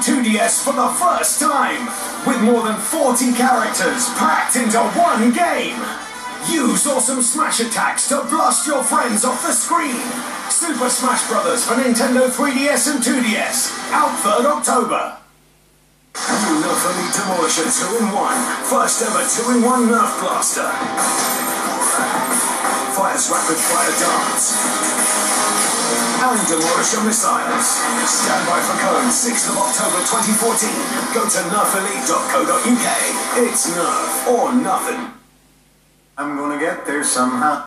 and 2DS for the first time, with more than 40 characters packed into one game. Use awesome smash attacks to blast your friends off the screen. Super Smash Bros. for Nintendo 3DS and 2DS, out 3rd October. Elite Demolisher 2-in-1, first ever 2-in-1 Nerf Blaster. Fires rapid fire darts. And Demolisher missiles. Stand by for code 6th of October 2014. Go to nerfelite.co.uk. It's Nerf or nothing. I'm gonna get there somehow.